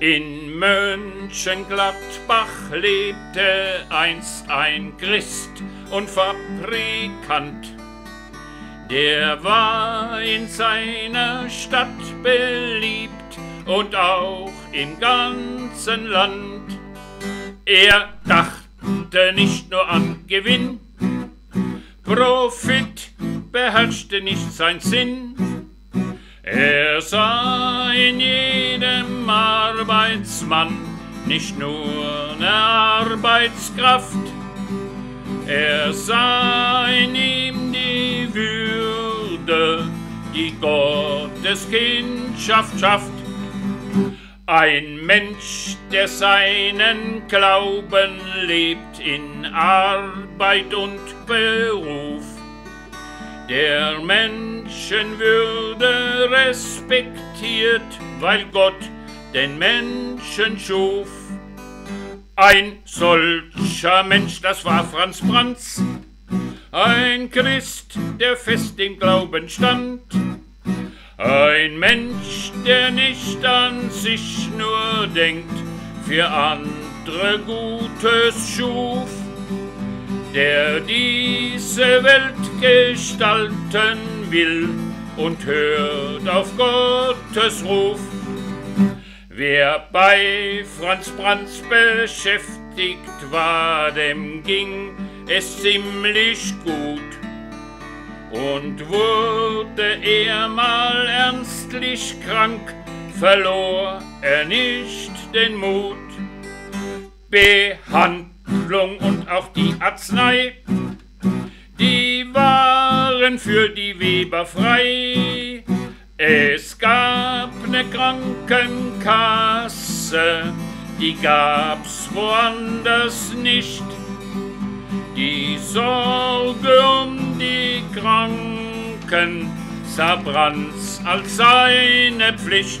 In Mönchengladbach lebte einst ein Christ und Fabrikant. Der war in seiner Stadt beliebt und auch im ganzen Land. Er dachte nicht nur an Gewinn, Profit beherrschte nicht sein Sinn. Er sah in jedem Arbeitsmann nicht nur eine Arbeitskraft, er sah in ihm die Würde, die Gottes Kindschaft schafft. Ein Mensch, der seinen Glauben lebt in Arbeit und Beruf, der Menschenwürde respektiert, weil Gott den Menschen schuf. Ein solcher Mensch, das war Franz Brands, ein Christ, der fest im Glauben stand, ein Mensch, der nicht an sich nur denkt, für andere Gutes schuf. Der diese Welt gestalten will und hört auf Gottes Ruf. Wer bei Franz Brands beschäftigt war, dem ging es ziemlich gut. Und wurde er mal ernstlich krank, verlor er nicht den Mut. Behand Behandlung und auch die Arznei, die waren für die Weber frei. Es gab ne Krankenkasse, die gab's woanders nicht. Die Sorge um die Kranken sah Brands als seine Pflicht.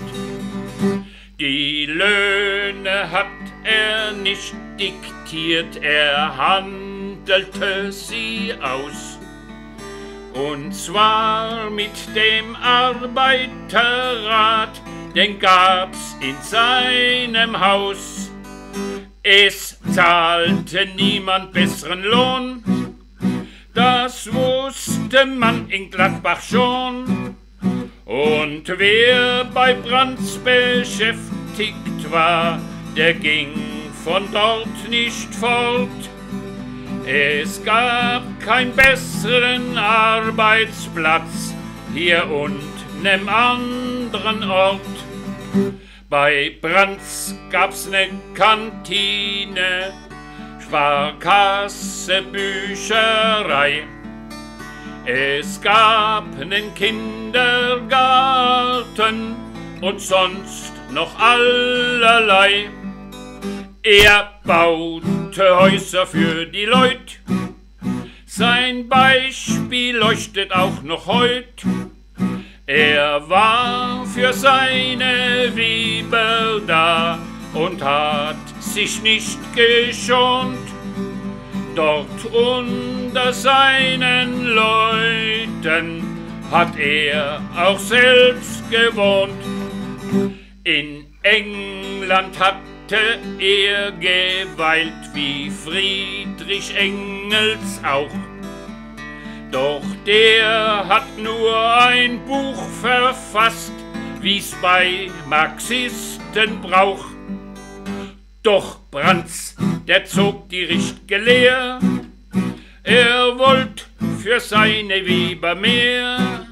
Die Löhne hat er nicht diktiert, er handelte sie aus. Und zwar mit dem Arbeiterrat, den gab's in seinem Haus. Es zahlte niemand besseren Lohn, das wusste man in Gladbach schon. Und wer bei Brands beschäftigt war, der ging von dort nicht fort. Es gab keinen besseren Arbeitsplatz hier und nem anderen Ort. Bei Brands gab's ne Kantine, Sparkasse, Bücherei. Es gab nen Kindergarten und sonst noch allerlei. Er baute Häuser für die Leute, sein Beispiel leuchtet auch noch heut. Er war für seine Weber da und hat sich nicht geschont. Dort unter seinen Leuten hat er auch selbst gewohnt. In England hat hatte er geweilt wie Friedrich Engels auch. Doch der hat nur ein Buch verfasst, wie's bei Marxisten braucht. Doch Brands, der zog die richtige Lehr, er wollt für seine Weber mehr.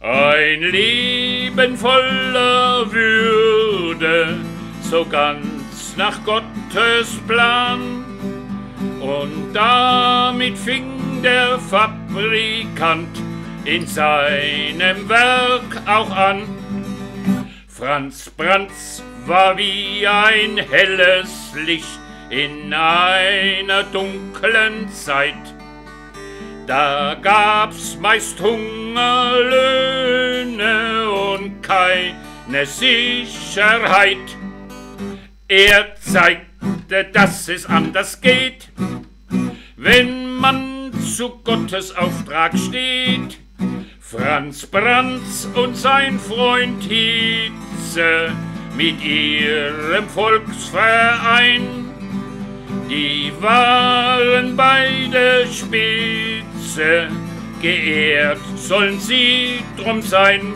Ein Leben voller Würde, so ganz nach Gottes Plan. Und damit fing der Fabrikant in seinem Werk auch an. Franz Brands war wie ein helles Licht in einer dunklen Zeit. Da gab's meist Hungerlöhne und keine Sicherheit. Er zeigte, dass es anders geht, wenn man zu Gottes Auftrag steht. Franz Brandt und sein Freund Hitze mit ihrem Volksverein. Die waren beide Spitze, geehrt sollen sie drum sein.